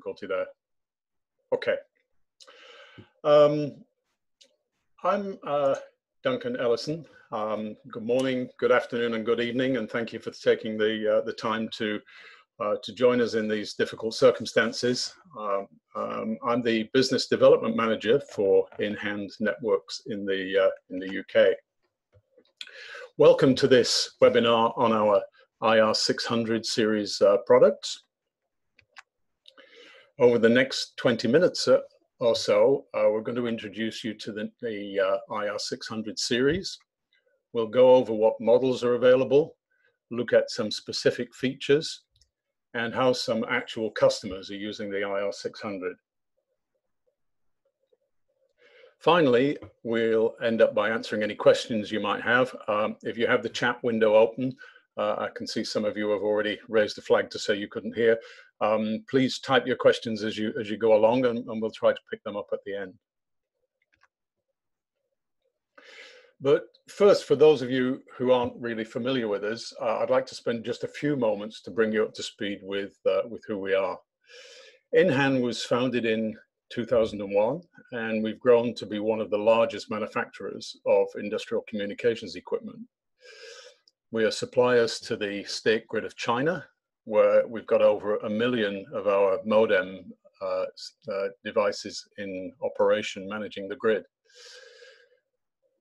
difficulty there. Okay. Um, I'm uh, Duncan Ellison. Um, good morning, good afternoon, and good evening, and thank you for taking the uh, the time to uh, to join us in these difficult circumstances. Um, um, I'm the business development manager for InHand Networks in the uh, in the UK. Welcome to this webinar on our IR600 series uh, products. Over the next 20 minutes uh, or so, uh, we're going to introduce you to the, the uh, IR600 series. We'll go over what models are available, look at some specific features, and how some actual customers are using the IR600. Finally, we'll end up by answering any questions you might have. Um, if you have the chat window open, uh, I can see some of you have already raised a flag to say you couldn't hear. Um, please type your questions as you as you go along, and, and we'll try to pick them up at the end. But first, for those of you who aren't really familiar with us, uh, I'd like to spend just a few moments to bring you up to speed with, uh, with who we are. InHand was founded in 2001, and we've grown to be one of the largest manufacturers of industrial communications equipment. We are suppliers to the state grid of China, where we've got over a million of our modem uh, uh, devices in operation managing the grid.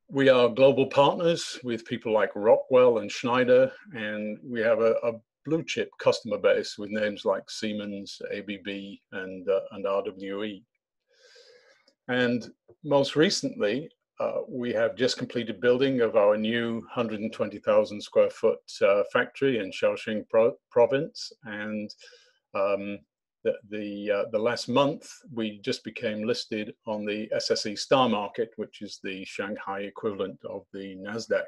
We are global partners with people like Rockwell and Schneider, and we have a, a blue chip customer base with names like Siemens, ABB, and, uh, and RWE. And most recently, uh, we have just completed building of our new 120,000 square foot uh, factory in Shaoxing pro province. And um, the, the, uh, the, last month, we just became listed on the SSE Star Market, which is the Shanghai equivalent of the NASDAQ.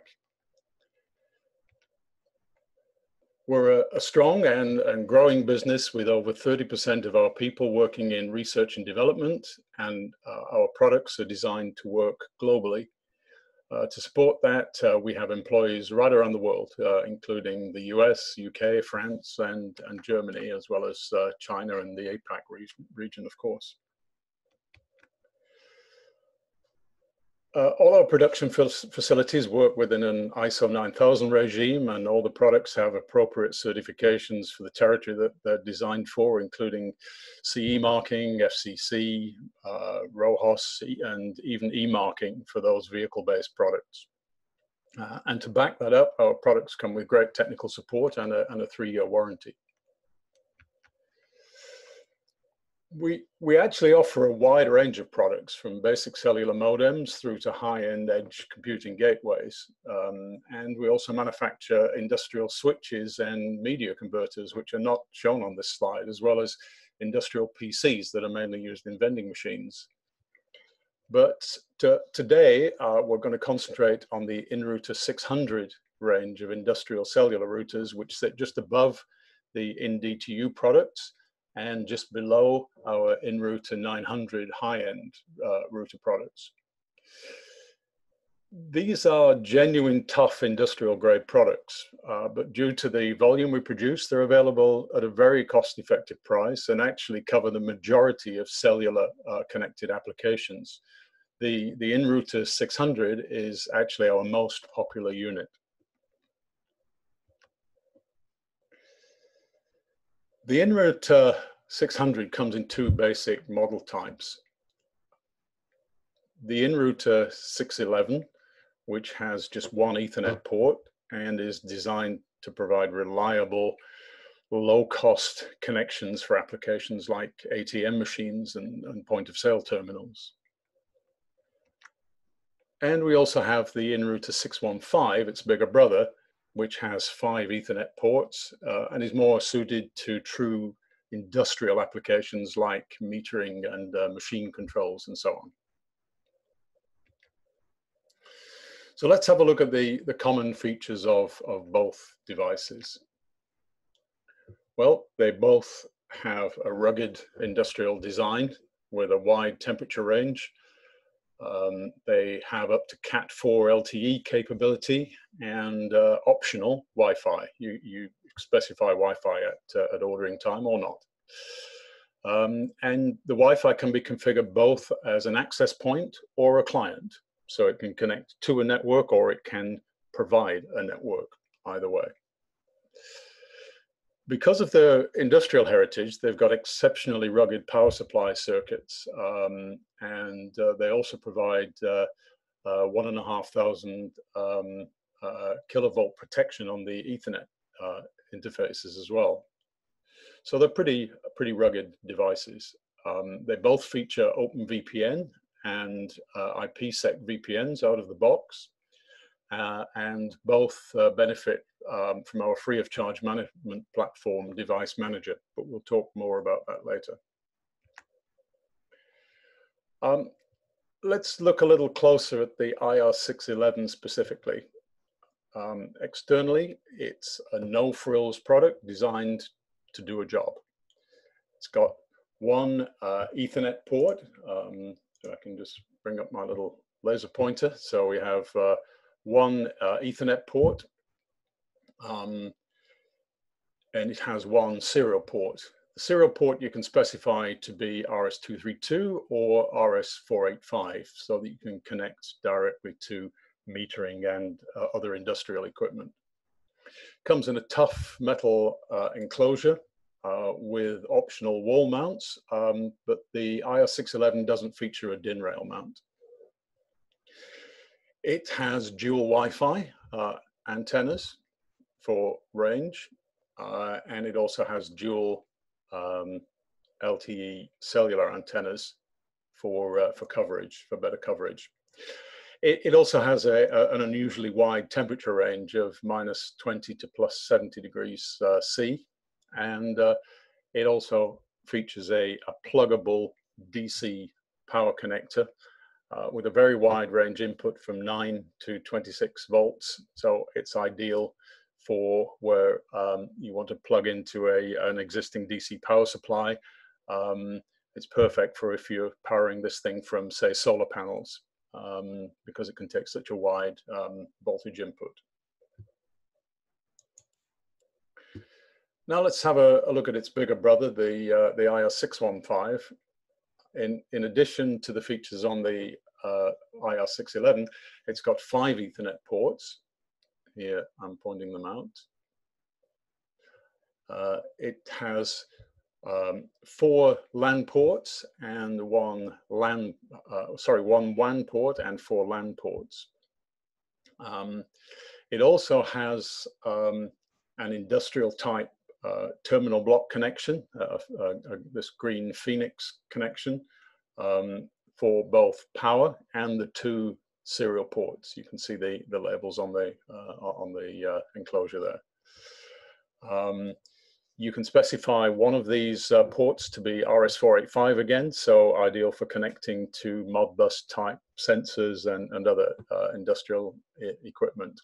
We're a, a strong and, and growing business with over 30% of our people working in research and development, and uh, our products are designed to work globally. Uh, to support that, uh, we have employees right around the world, uh, including the US, UK, France, and, and Germany, as well as uh, China and the APAC region, region, of course. Uh, all our production facilities work within an ISO 9000 regime and all the products have appropriate certifications for the territory that they're designed for, including CE marking, FCC, uh, RoHS, and even E-marking for those vehicle-based products. Uh, and to back that up, our products come with great technical support and a, and a three-year warranty. We, we actually offer a wide range of products from basic cellular modems through to high-end edge computing gateways. Um, and we also manufacture industrial switches and media converters, which are not shown on this slide, as well as industrial PCs that are mainly used in vending machines. But to, today, uh, we're going to concentrate on the InRouter 600 range of industrial cellular routers, which sit just above the InDTU products and just below our InRouter 900 high-end uh, router products. These are genuine tough industrial grade products, uh, but due to the volume we produce, they're available at a very cost effective price and actually cover the majority of cellular uh, connected applications. The, the InRouter 600 is actually our most popular unit. The InRouter uh, 600 comes in two basic model types. The InRouter uh, 611, which has just one Ethernet port and is designed to provide reliable, low-cost connections for applications like ATM machines and, and point-of-sale terminals. And we also have the InRouter uh, 615, its bigger brother, which has five Ethernet ports uh, and is more suited to true industrial applications like metering and uh, machine controls and so on. So let's have a look at the, the common features of, of both devices. Well, they both have a rugged industrial design with a wide temperature range um, they have up to Cat4 LTE capability and uh, optional Wi-Fi. You, you specify Wi-Fi at, uh, at ordering time or not. Um, and the Wi-Fi can be configured both as an access point or a client. So it can connect to a network or it can provide a network, either way. Because of their industrial heritage, they've got exceptionally rugged power supply circuits. Um, and uh, they also provide uh, uh, one and a half thousand um, uh, kilovolt protection on the ethernet uh, interfaces as well. So they're pretty, pretty rugged devices. Um, they both feature OpenVPN and uh, IPsec VPNs out of the box, and both benefit um, from our free of charge management platform, Device Manager, but we'll talk more about that later. Um, let's look a little closer at the IR611 specifically. Um, externally, it's a no-frills product designed to do a job. It's got one uh, Ethernet port. Um, so I can just bring up my little laser pointer. So we have uh, one uh, Ethernet port, um, and it has one serial port. The serial port you can specify to be RS-232 or RS-485 so that you can connect directly to metering and uh, other industrial equipment. Comes in a tough metal uh, enclosure uh, with optional wall mounts, um, but the IR611 doesn't feature a DIN rail mount. It has dual Wi-Fi uh, antennas for range, uh, and it also has dual um, LTE cellular antennas for, uh, for coverage, for better coverage. It, it also has a, a, an unusually wide temperature range of minus 20 to plus 70 degrees uh, C, and uh, it also features a, a pluggable DC power connector uh, with a very wide range input from 9 to 26 volts. So it's ideal for where um, you want to plug into a, an existing DC power supply. Um, it's perfect for if you're powering this thing from, say, solar panels, um, because it can take such a wide um, voltage input. Now let's have a, a, look at its bigger brother, the, uh, the IR615. In, in addition to the features on the uh, IR611, it's got five Ethernet ports. Here I'm pointing them out. Uh, it has um, four LAN ports and one LAN, uh, sorry, one WAN port and four LAN ports. Um, it also has um, an industrial type uh, terminal block connection, uh, uh, uh, this green Phoenix connection um, for both power and the two serial ports. You can see the, the labels on the, on the enclosure there. Um, you can specify one of these uh, ports to be RS485 again, so ideal for connecting to Modbus type sensors and, and other uh, industrial equipment.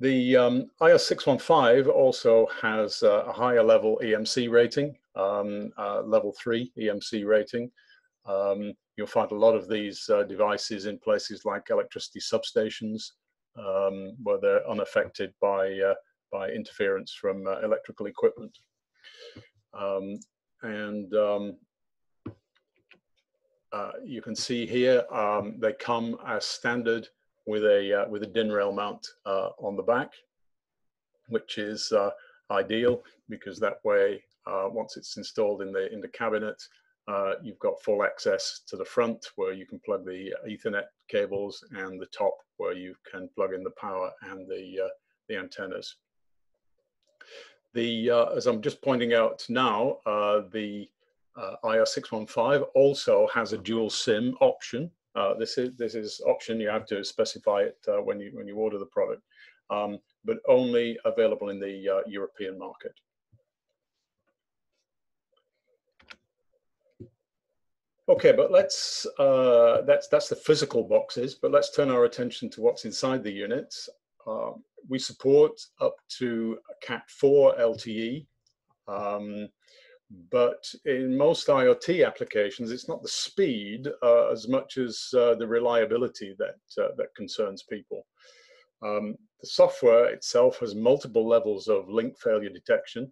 The um, IR615 also has uh, a higher level EMC rating, um, uh, level three EMC rating. Um, you'll find a lot of these uh, devices in places like electricity substations um, where they're unaffected by, uh, by interference from uh, electrical equipment. Um, and um, uh, you can see here, they come as standard with a uh, with a DIN rail mount uh, on the back, which is ideal because that way, once it's installed in the in the cabinet, uh, you've got full access to the front where you can plug the Ethernet cables and the top where you can plug in the power and the uh, the antennas. The as I'm just pointing out now, the IR615 also has a dual SIM option uh, this is this is option. You have to specify it uh, when you when you order the product, um, but only available in the uh, European market. Okay, but let's uh, that's that's the physical boxes. But let's turn our attention to what's inside the units. Um, we support up to Cat 4 LTE. Um, but in most IoT applications, it's not the speed uh, as much as uh, the reliability that, uh, that concerns people. Um, the software itself has multiple levels of link failure detection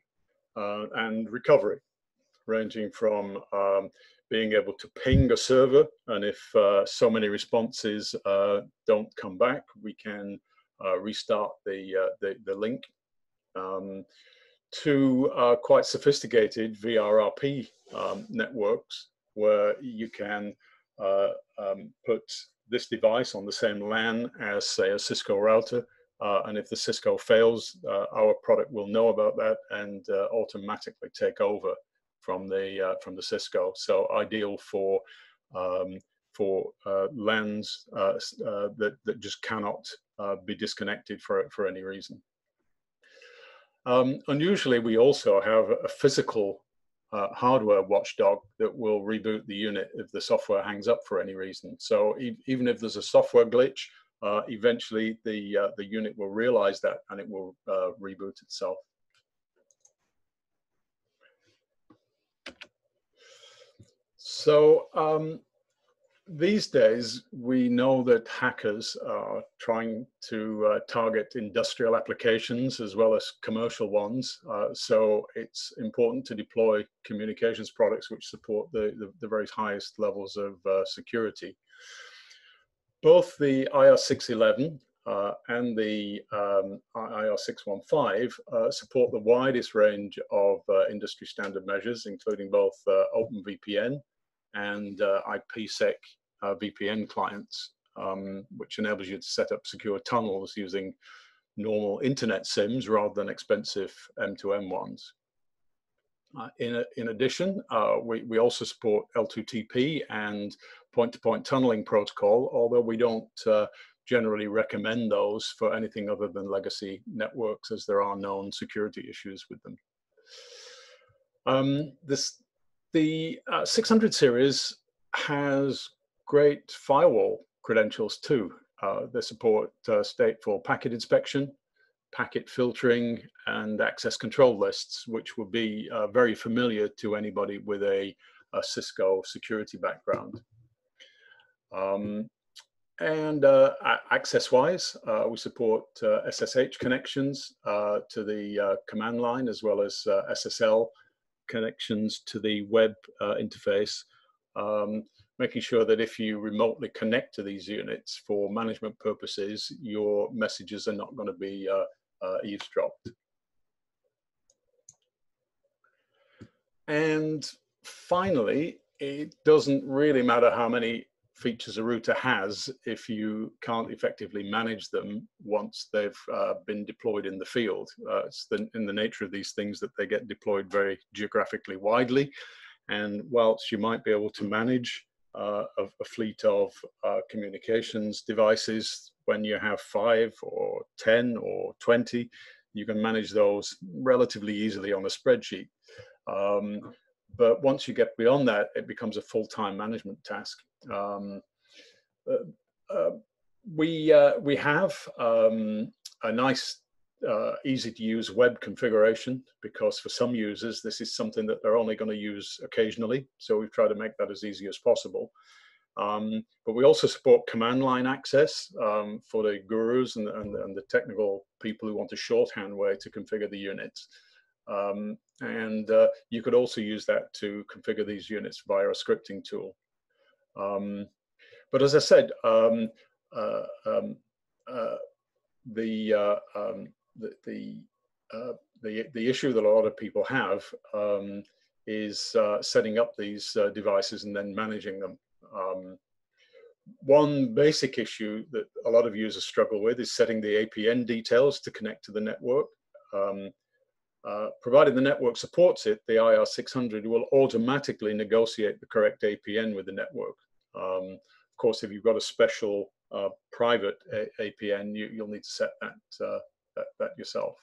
uh, and recovery. ranging from um, being able to ping a server, and if uh, so many responses uh, don't come back, we can uh, restart the, uh, the, the link. Um, to uh, quite sophisticated VRRP um, networks where you can um, put this device on the same LAN as, say, a Cisco router. Uh, and if the Cisco fails, uh, our product will know about that and uh, automatically take over from the uh, from the Cisco. So ideal for um, for uh, LANs uh, that that just cannot be disconnected for for any reason. Um, unusually, we also have a physical uh, hardware watchdog that will reboot the unit if the software hangs up for any reason. So e even if there's a software glitch, uh, eventually the uh, the unit will realize that and it will reboot itself. So um, these days, we know that hackers are trying to uh, target industrial applications as well as commercial ones. Uh, so it's important to deploy communications products which support the, the, the very highest levels of uh, security. Both the IR611 uh, and the um, IR615 uh, support the widest range of uh, industry standard measures, including both OpenVPN and IPsec uh, VPN clients, um, which enables you to set up secure tunnels using normal internet SIMs rather than expensive M2M ones. Uh, in, in addition, uh, we, we also support L2TP and point-to-point -point tunneling protocol, although we don't uh, generally recommend those for anything other than legacy networks as there are known security issues with them. Um, this, the uh, 600 series has great firewall credentials too. Uh, they support uh, stateful packet inspection, packet filtering, and access control lists, which would be uh, very familiar to anybody with a, a Cisco security background. Um, and uh, access-wise, uh, we support SSH uh, connections to the command line as well as SSL connections to the web interface. Um, making sure that if you remotely connect to these units for management purposes, your messages are not going to be uh, uh, eavesdropped. And finally, it doesn't really matter how many features a router has if you can't effectively manage them once they've uh, been deployed in the field. Uh, it's the, in the nature of these things that they get deployed very geographically widely. And whilst you might be able to manage uh, a, a, fleet of uh, communications devices. When you have five or 10 or 20, you can manage those relatively easily on a spreadsheet. Um, but once you get beyond that, it becomes a full-time management task. Um, uh, uh we uh, we have um, a nice uh, easy to use web configuration because for some users, this is something that they're only going to use occasionally. So we've tried to make that as easy as possible. Um, but we also support command line access um, for the gurus and, and, and, the technical people who want a shorthand way to configure the units. Um, and uh, you could also use that to configure these units via a scripting tool. Um, but as I said, um, uh, um, uh, the uh, um, the the, uh, the, the issue that a lot of people have um, is uh, setting up these uh, devices and then managing them. Um, one basic issue that a lot of users struggle with is setting the APN details to connect to the network. Um, uh, provided the network supports it, the IR600 will automatically negotiate the correct APN with the network. Um, of course, if you've got a special uh, private a APN, you, will need to set that uh, that, that yourself.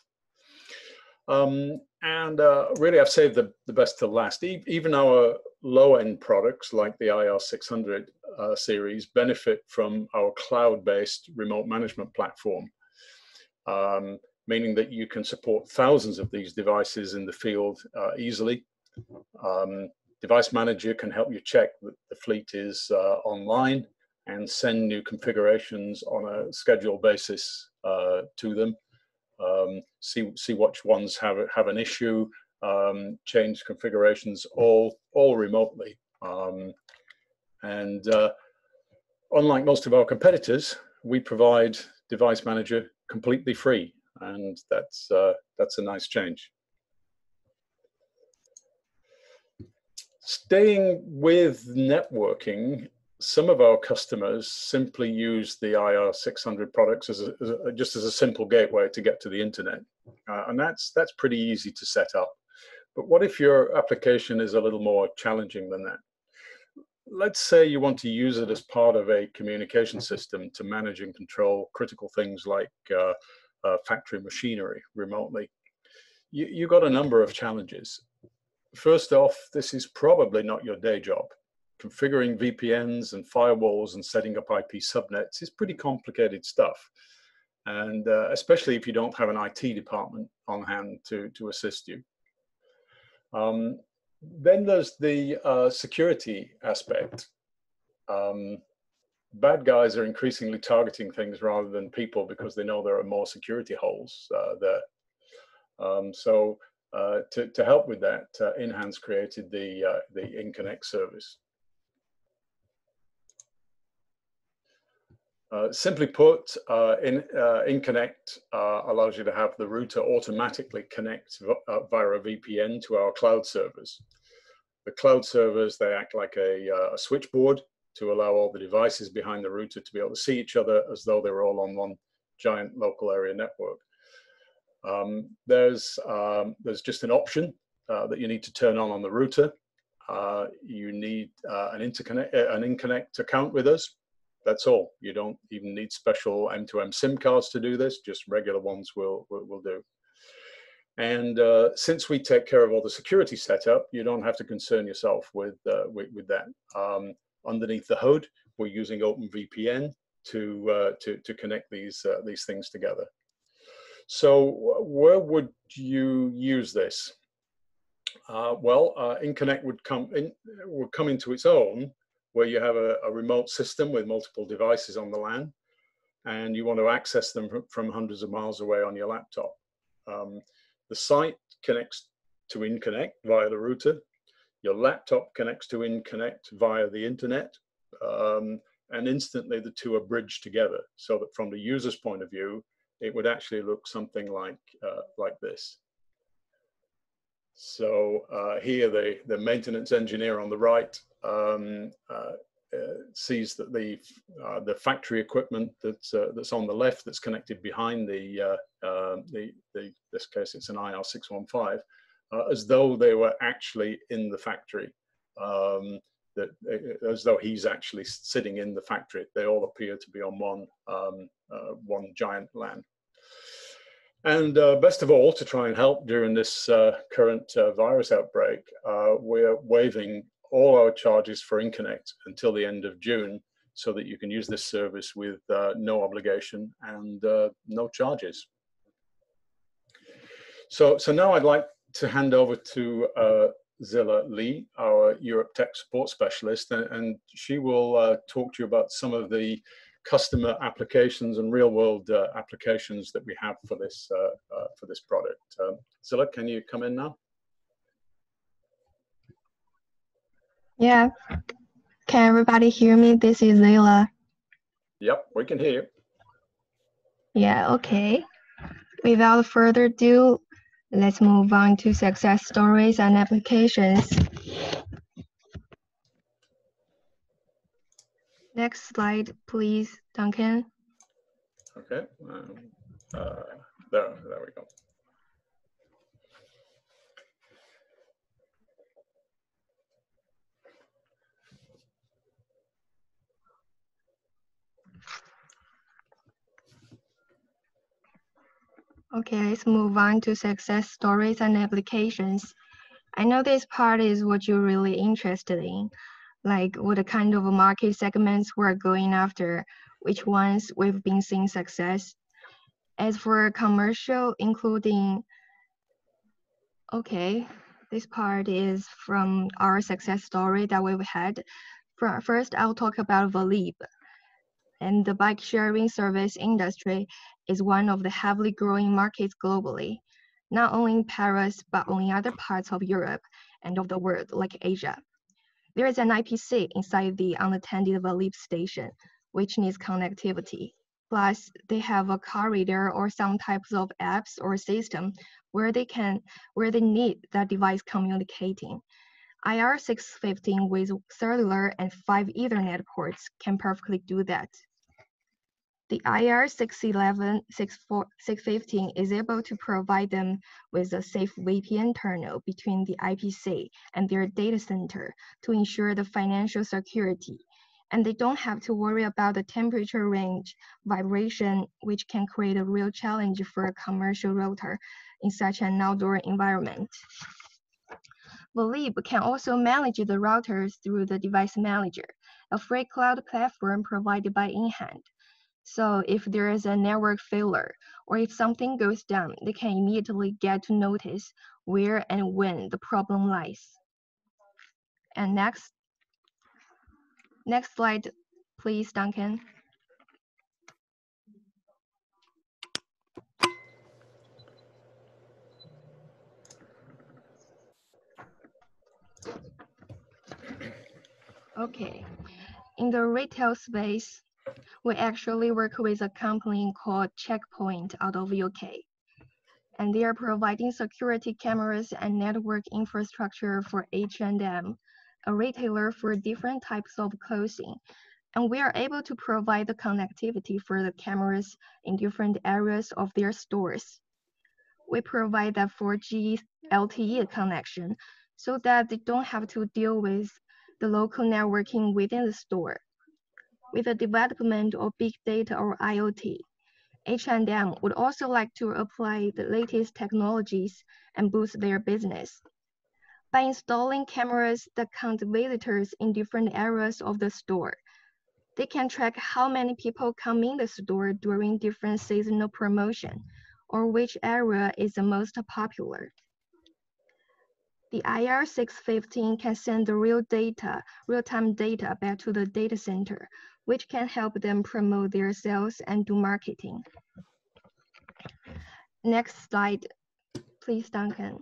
Um, and uh, really, I've saved the, the best to last. E even our low-end products like the IR600 uh, series benefit from our cloud-based remote management platform, um, meaning that you can support thousands of these devices in the field uh, easily. Um, Device Manager can help you check that the fleet is uh, online and send new configurations on a schedule basis uh, to them um, see see which ones have have an issue, um, change configurations all all remotely. Um, and uh, unlike most of our competitors, we provide Device Manager completely free, and that's uh, that's a nice change. Staying with networking, some of our customers simply use the IR600 products as, a, as a, just as a simple gateway to get to the internet, uh, and that's that's pretty easy to set up. But what if your application is a little more challenging than that? Let's say you want to use it as part of a communication system to manage and control critical things like uh, uh, factory machinery remotely. You, you got a number of challenges. First off, this is probably not your day job. Configuring VPNs and firewalls and setting up IP subnets is pretty complicated stuff. And uh, especially if you don't have an IT department on hand to, to assist you. Um, then there's the uh, security aspect. Um, bad guys are increasingly targeting things rather than people because they know there are more security holes uh, there. Um, so uh, to, to help with that, uh, InHand's created the, uh, the InConnect service. Uh, simply put, uh, in, uh, InConnect uh, allows you to have the router automatically connect uh, via a VPN to our cloud servers. The cloud servers, they act like a, uh, a, switchboard to allow all the devices behind the router to be able to see each other as though they were all on one giant local area network. Um, there's, um, there's just an option that you need to turn on on the router. you need an, interconnect, an InConnect account with us that's all. You don't even need special M2M SIM cards to do this, just regular ones will, will, will do. And uh, since we take care of all the security setup, you don't have to concern yourself with, uh, with, with, that. Um, underneath the hood, we're using OpenVPN to, uh, to, to connect these, uh, these things together. So where would you use this? Uh, well, uh, InConnect would come, in, would come into its own where you have a, a, remote system with multiple devices on the LAN and you want to access them from, from hundreds of miles away on your laptop. Um, the site connects to InConnect via the router. Your laptop connects to InConnect via the internet. Um, and instantly the two are bridged together so that from the user's point of view, it would actually look something like, uh, like this. So uh, here, the, the maintenance engineer on the right um, uh, uh, sees that the uh, the factory equipment that's uh, that's on the left that's connected behind the the, the this case it's an IR615 as though they were actually in the factory. Um, that as though he's actually sitting in the factory. They all appear to be on one um, one giant LAN. And uh, best of all, to try and help during this uh, current uh, virus outbreak, uh, we're waiving all our charges for InConnect until the end of June so that you can use this service with uh, no obligation and uh, no charges. So, so now I'd like to hand over to Zilla Lee, our Europe Tech Support Specialist, and, and she will talk to you about some of the customer applications and real world uh, applications that we have for this uh, uh, for this product. Um, Zilla, can you come in now? Yeah. Can everybody hear me? This is Zilla. Yep, we can hear you. Yeah, okay. Without further ado, let's move on to success stories and applications. Next slide, please, Duncan. Okay. Um, uh, there, there we go. Okay, let's move on to success stories and applications. I know this part is what you're really interested in like what kind of market segments we're going after, which ones we've been seeing success. As for commercial, including, okay, this part is from our success story that we've had. First, I'll talk about Velib. And the bike sharing service industry is one of the heavily growing markets globally. not only in Paris, but in other parts of Europe and of the world, like Asia. There is an IPC inside the unattended Velib station, which needs connectivity. Plus, they have a car reader or some types of apps or system where they can where they need that device communicating. IR615 with cellular and five Ethernet ports can perfectly do that. The IR611 615 is able to provide them with a safe VPN tunnel between the IPC and their data center to ensure the financial security. And they don't have to worry about the temperature range, vibration, which can create a real challenge for a commercial router in such an outdoor environment. Velib can also manage the routers through the Device Manager, a free cloud platform provided by InHand. So if there is a network failure or if something goes down, they can immediately get to notice where and when the problem lies. And next, next slide, please, Duncan. Okay, in the retail space, we actually work with a company called Checkpoint out of UK. And they are providing security cameras and network infrastructure for H&M, a retailer for different types of clothing. And we are able to provide the connectivity for the cameras in different areas of their stores. We provide that 4G LTE connection so that they don't have to deal with the local networking within the store. With the development of big data or IoT, H&M would also like to apply the latest technologies and boost their business. By installing cameras that count visitors in different areas of the store, they can track how many people come in the store during different seasonal promotion or which area is the most popular. The IR615 can send the real data, real-time data back to the data center which can help them promote their sales and do marketing. Next slide, please, Duncan.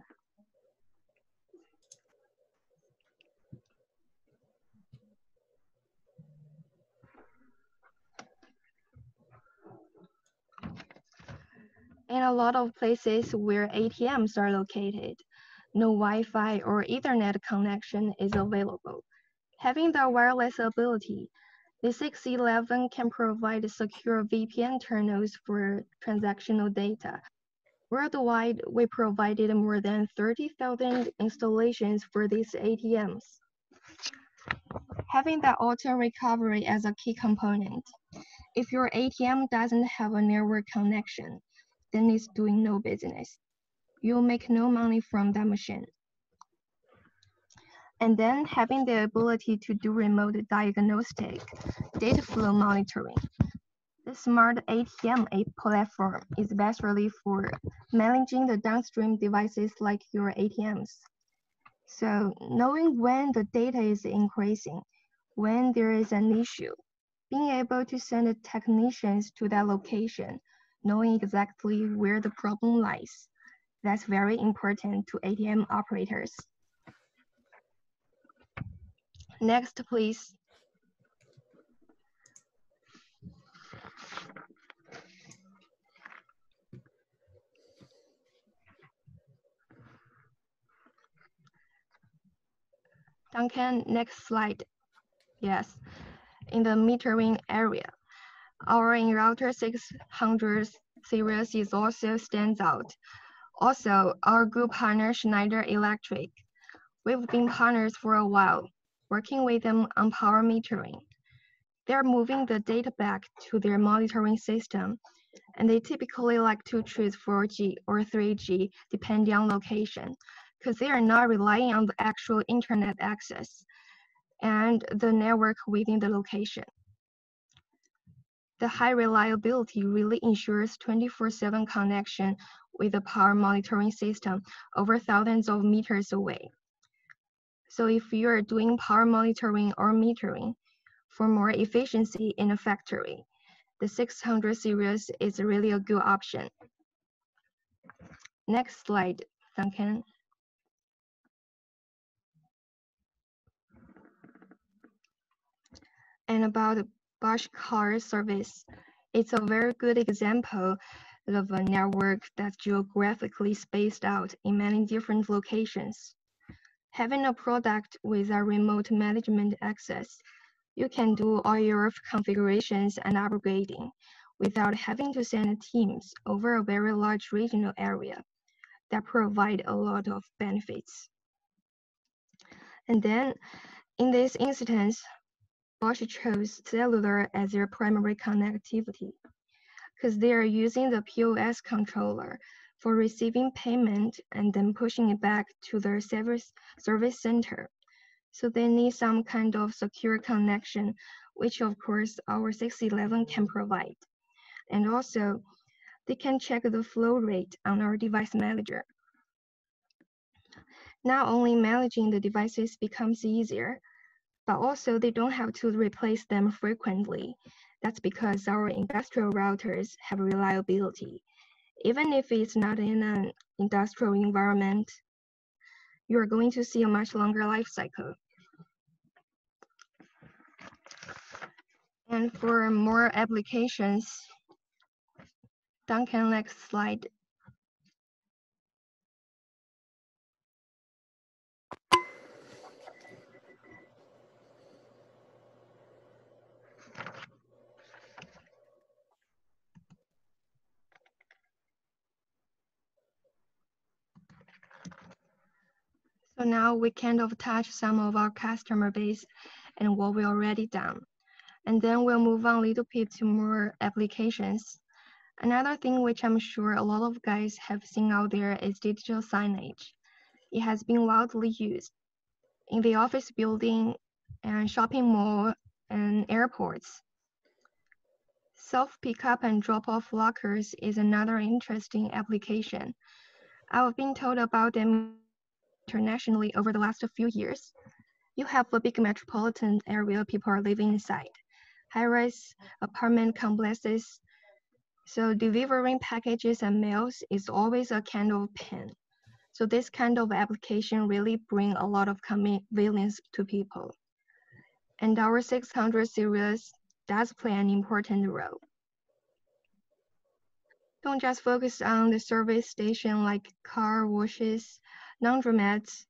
In a lot of places where ATMs are located, no Wi-Fi or Ethernet connection is available. Having the wireless ability the 611 can provide secure VPN terminals for transactional data. Worldwide, we provided more than 30,000 installations for these ATMs. Having that auto recovery as a key component. If your ATM doesn't have a network connection, then it's doing no business. You'll make no money from that machine and then having the ability to do remote diagnostic data flow monitoring. The smart ATM platform is best really for managing the downstream devices like your ATMs. So knowing when the data is increasing, when there is an issue, being able to send the technicians to that location, knowing exactly where the problem lies. That's very important to ATM operators. Next, please. Duncan, next slide. Yes, in the metering area, our router 600 series is also stands out. Also, our good partner Schneider Electric. We've been partners for a while working with them on power metering. They're moving the data back to their monitoring system, and they typically like to choose 4G or 3G depending on location, because they are not relying on the actual internet access and the network within the location. The high reliability really ensures 24-7 connection with the power monitoring system over thousands of meters away. So if you are doing power monitoring or metering for more efficiency in a factory, the 600 series is really a good option. next slide, Duncan. And about Bosch car service, it's a very good example of a network that's geographically spaced out in many different locations. Having a product with a remote management access, you can do all your configurations and upgrading without having to send teams over a very large regional area that provide a lot of benefits. And then in this instance, Bosch chose cellular as their primary connectivity because they are using the POS controller for receiving payment and then pushing it back to their service, service center. So they need some kind of secure connection, which of course our 611 can provide. And also, they can check the flow rate on our device manager. Not only managing the devices becomes easier, but also they don't have to replace them frequently. That's because our industrial routers have reliability. Even if it's not in an industrial environment, you're going to see a much longer life cycle. And for more applications, Duncan, next slide. So now we kind of touch some of our customer base and what we already done. And then we'll move on a little bit to more applications. Another thing which I'm sure a lot of guys have seen out there is digital signage. It has been widely used in the office building and shopping mall and airports. Self pickup and drop off lockers is another interesting application. I've been told about them internationally over the last few years. You have a big metropolitan area people are living inside, high-rise apartment complexes. So delivering packages and mails is always a kind of pain. So this kind of application really bring a lot of convenience to people. And our 600 series does play an important role. Don't just focus on the service station like car washes laundromats,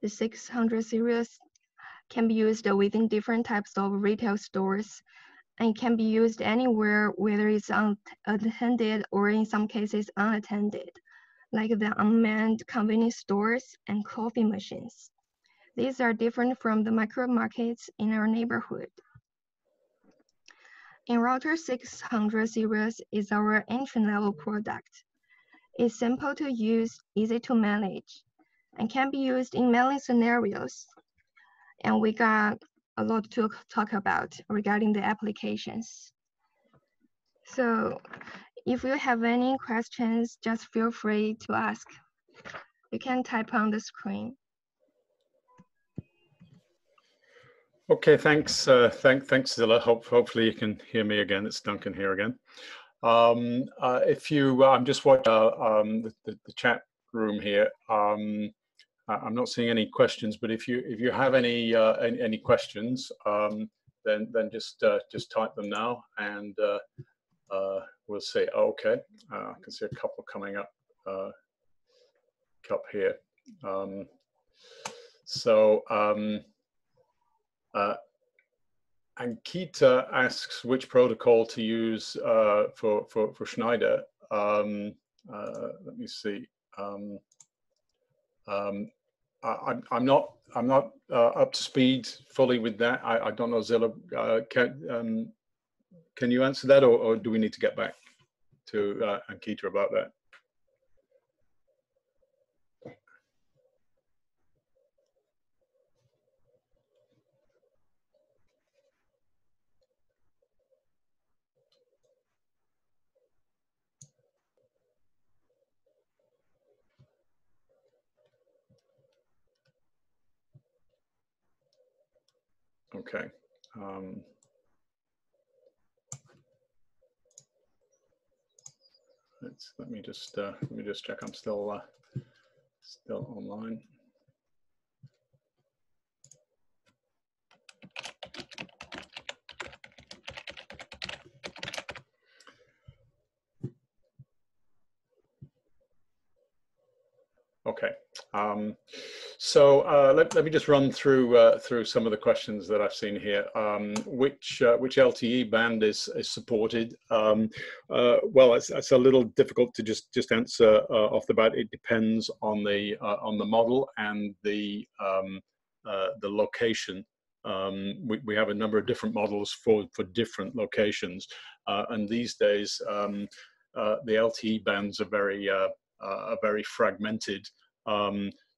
the 600 series can be used within different types of retail stores and can be used anywhere, whether it's unattended or in some cases unattended, like the unmanned convenience stores and coffee machines. These are different from the micro markets in our neighborhood. InRouter 600 series is our entry level product. It's simple to use, easy to manage, and can be used in many scenarios. And we got a lot to talk about regarding the applications. So if you have any questions, just feel free to ask. You can type on the screen. Okay, thanks, uh, thank, thanks, Zilla. Hope, hopefully you can hear me again. It's Duncan here again. Um, uh, if you, uh, I'm just watching uh, um, the, the, the, chat room here. Um, I'm not seeing any questions, but if you if you have any uh, any, any, questions, um, then then just uh, just type them now, and uh, uh we'll see. Oh, okay, uh, I can see a couple coming up uh, up here. Um, so um, Ankita asks which protocol to use for for for Schneider. Um, let me see. Um, I'm, I'm not I'm not uh, up to speed fully with that. I, I don't know, Zilla. Uh, can um, can you answer that, or, or, do we need to get back to uh, Ankita about that? Okay. Um, let's let me just uh, let me just check I'm still uh, still online. Okay. Um, so uh, let, let me just run through uh, through some of the questions that I've seen here. Um, which uh, which LTE band is, is supported? Um, uh, well, it's, it's, a little difficult to just just answer uh, off the bat. It depends on the uh, on the model and the um, the location. Um, we, we have a number of different models for for different locations, and these days um, the LTE bands are very are very fragmented.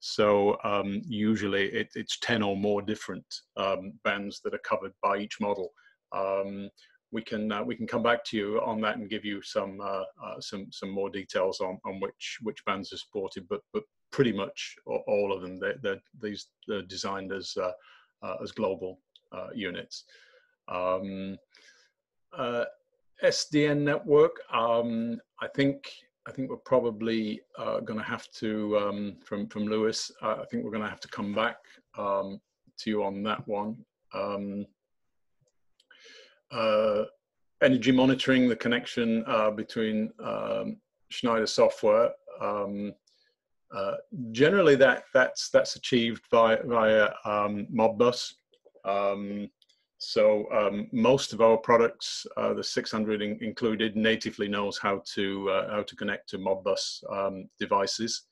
So um, usually it, it's 10 or more different um, bands that are covered by each model. Um, we can uh, we can come back to you on that and give you some uh, uh, some some more details on, on which which bands are supported, but but pretty much all of them they're, they're these they're designed as uh, uh, as global uh, units. Um, SDN network, um, I think I think we're probably uh, going to have to, um, from, from Lewis, uh, I think we're going to have to come back um, to you on that one. Um, uh, energy monitoring, the connection uh, between um, Schneider software. Um, uh, generally, that that's that's achieved via um, Modbus. Um, so um, most of our products, uh, the 600 in included, natively knows how to uh, how to connect to Modbus um, devices,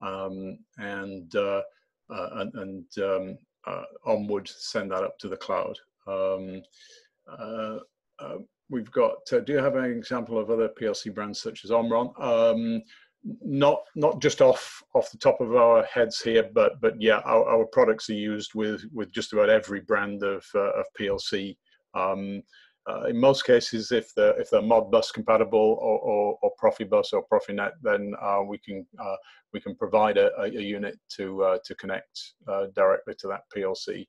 um, and uh, uh and, and um, uh, onward send that up to the cloud. Um, uh, we've got. do you have an example of other PLC brands such as Omron? Not not just off off the top of our heads here, but but yeah, our, our products are used with with just about every brand of uh, of PLC. Um, uh, in most cases, if they're if they're Modbus compatible or, or, or Profibus or Profinet, then uh, we can uh, we can provide a, a unit to uh, to connect uh, directly to that PLC.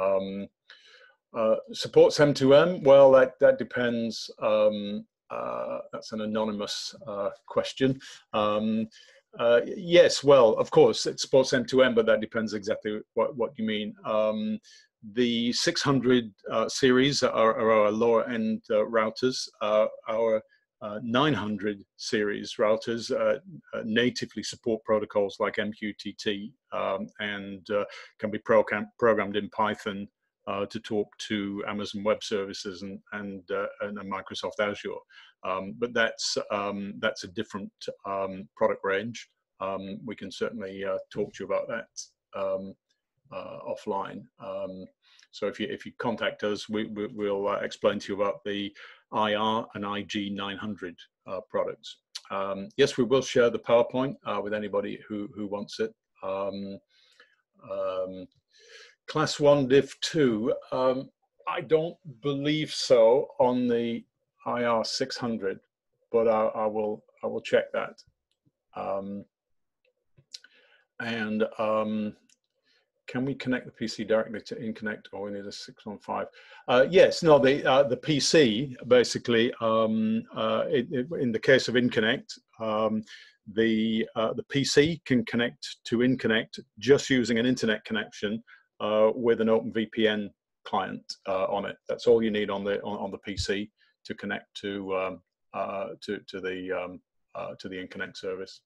Um, supports M2M. Well, that that depends. Um, that's an anonymous uh, question. Um, uh, yes, well, of course, it supports M2M, but that depends exactly what, what you mean. Um, the 600 uh, series are, are, our lower end uh, routers. Uh, our 900 series routers natively support protocols like MQTT um, and can be program programmed in Python uh, to talk to Amazon Web Services and and, uh, and Microsoft Azure. Um, but that's um, that's a different um, product range. Um, we can certainly uh, talk to you about that um, uh, offline. Um, so if you if you contact us, we, we will uh, explain to you about the IR and IG 900 uh, products. yes, we will share the PowerPoint with anybody who who wants it. Class one div two, um, I don't believe so on the IR 600, but I, I will I will check that. Um, and um, can we connect the PC directly to InConnect or we need a 615? Uh, yes, no, the, uh, the PC basically, um, uh, it, it, in the case of InConnect, um, the, uh, the PC can connect to InConnect just using an internet connection uh, with an OpenVPN client uh, on it. That's all you need on the on, on the PC to connect to um, uh, to to the um, uh, to the InConnect service.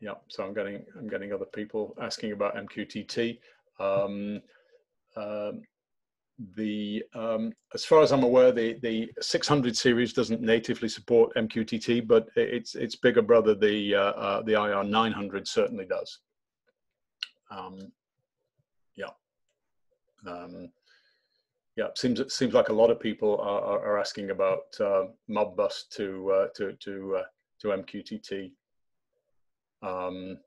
Yeah, so I'm getting I'm getting other people asking about MQTT. Um, um, the um, as far as I'm aware, the the 600 series doesn't natively support MQTT, but its its bigger brother, the uh, uh, the IR 900, certainly does. Um, yeah, um, yeah. Seems it seems like a lot of people are, are asking about uh, Modbus to uh, to to uh, to MQTT. Um,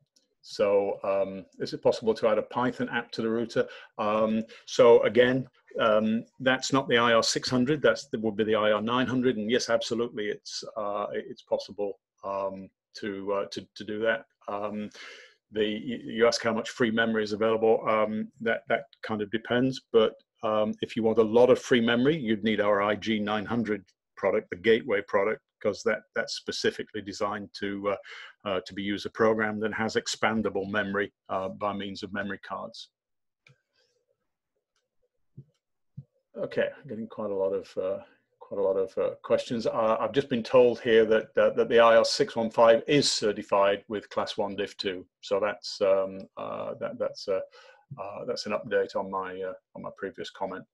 so um, is it possible to add a Python app to the router? Um, so again, um, that's not the IR 600. That's that would be the IR 900. And yes, absolutely, it's uh, it's possible um, to, uh, to to do that. Um, the you ask how much free memory is available. Um, that that kind of depends, but Um, if you want a lot of free memory, you'd need our IG900 product, the gateway product, because that that's specifically designed to uh, uh, to be user programmed and has expandable memory uh, by means of memory cards. Okay, getting quite a lot of uh, quite a lot of uh, questions. Uh, I've just been told here that that the IR six one five is certified with Class One Div 2, so that's um, that that's a that's an update on my on my previous comment.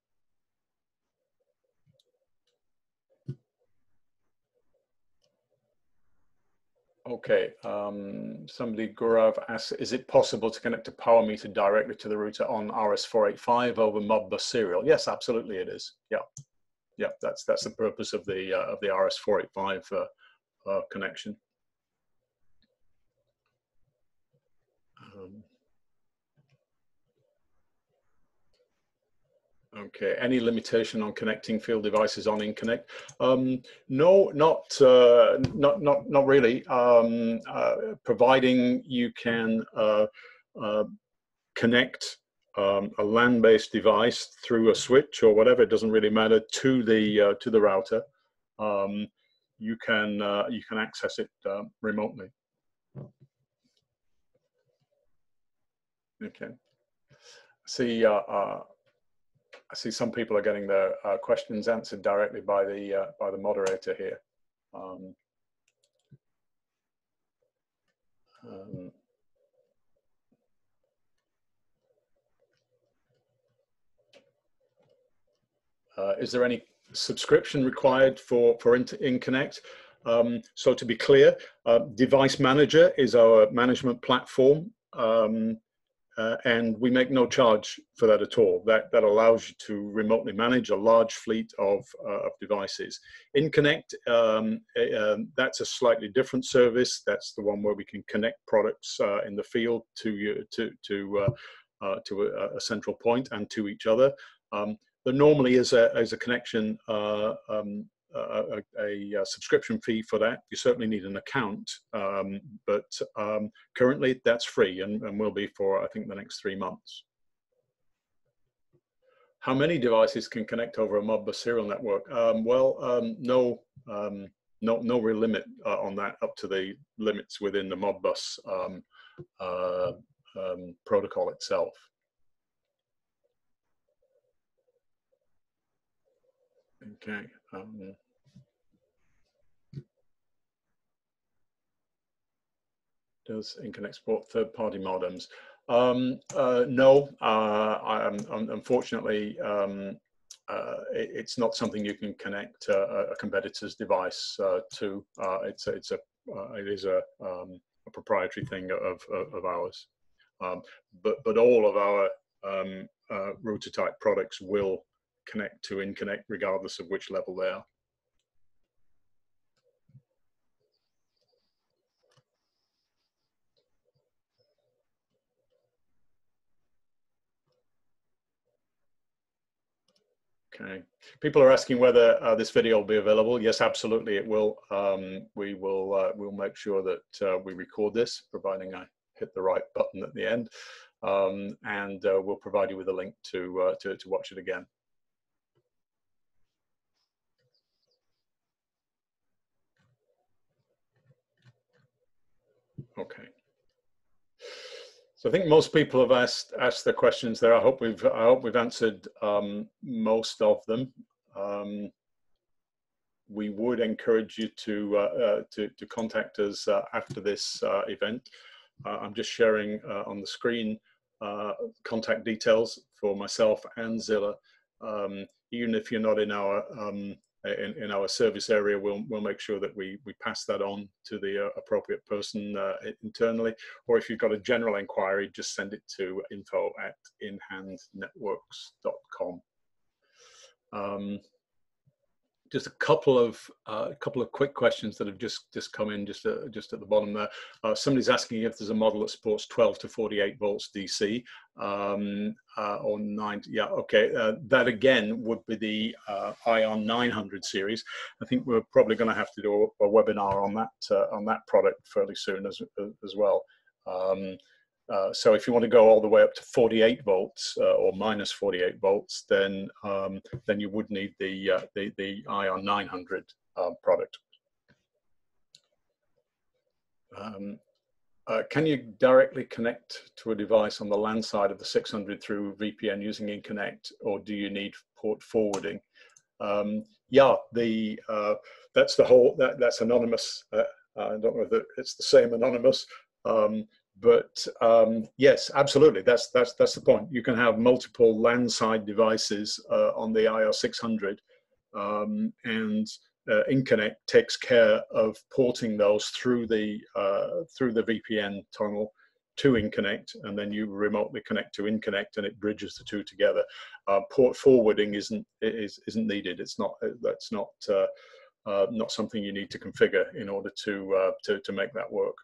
Okay, um, somebody, Gurav asks, is it possible to connect a power meter directly to the router on RS485 over Modbus serial? Yes, absolutely it is. Yeah, yeah, that's that's the purpose of the uh, of the RS485 uh, uh, connection. Um, Okay, any limitation on connecting field devices on InConnect? Um, no, not, uh, not, not, not really. Um, uh, providing you can uh, uh connect um, a LAN-based device through a switch or whatever, it doesn't really matter, to the, uh, to the router, um, you, can, uh, you can access it remotely. Okay. See, I see some people are getting their uh, questions answered directly by the uh, by the moderator here. Um, um, uh, is there any subscription required for for InConnect? Um, so to be clear, uh, Device Manager is our management platform. Um, uh, and we make no charge for that at all. That, that allows you to remotely manage a large fleet of, uh, of devices. InConnect, um, uh, that's a slightly different service. That's the one where we can connect products uh, in the field to, you, to, to, uh, uh, to a, a, central point and to each other. Um, there normally is a, is a connection um, a, a, a, subscription fee for that. You certainly need an account, um, but um, currently that's free and, and will be for I think the next three months. How many devices can connect over a Modbus serial network? Um, well, um, no, um, no, no real limit uh, on that up to the limits within the Modbus um, uh, protocol itself. Okay. Um, does InConnect support third-party modems? Um, uh, no, uh, I, am unfortunately, um, uh, it, it's not something you can connect a, a competitor's device uh, to. Uh, it's a, it's a uh, it is a, um, a, proprietary thing of, of, of ours. Um, but but all of our um, router type products will connect to InConnect regardless of which level they are. Okay. People are asking whether uh, this video will be available. Yes, absolutely, it will. Um, we will uh, we'll make sure that uh, we record this, providing I hit the right button at the end, um, and uh, we'll provide you with a link to, uh, to to watch it again. Okay. So I think most people have asked asked their questions there. I hope we've I hope we've answered um, most of them. Um, we would encourage you to uh, uh, to, to, contact us uh, after this uh, event. Uh, I'm just sharing uh, on the screen contact details for myself and Zilla. Um, even if you're not in our um, in, in our service area, we'll, we'll make sure that we, we pass that on to the uh, appropriate person uh, internally. Or if you've got a general inquiry, just send it to info at inhandnetworks.com. Um, just a couple of uh, a couple of quick questions that have just just come in just uh, just at the bottom there. Uh, somebody's asking if there's a model that supports 12 to 48 volts DC um, uh, or nine. Yeah, okay. Uh, that again would be the uh, IR 900 series. I think we're probably going to have to do a, a webinar on that on that product fairly soon as as well. Um, Uh, so if you want to go all the way up to 48 volts uh, or minus 48 volts, then um, then you would need the uh, the, the IR 900 uh, product. Um, uh, can you directly connect to a device on the LAN side of the 600 through VPN using InConnect, or do you need port forwarding? Um, yeah, the uh, that's the whole that, that's anonymous. Uh, I don't know if it's the same anonymous, um, but um, yes, absolutely. That's that's that's the point. You can have multiple LAN side devices uh, on the IR600, um, and uh, InConnect takes care of porting those through the uh, through the VPN tunnel to InConnect, and then you remotely connect to InConnect, and it bridges the two together. Uh, port forwarding isn't is isn't needed. It's not that's not uh, uh, not something you need to configure in order to uh, to to make that work.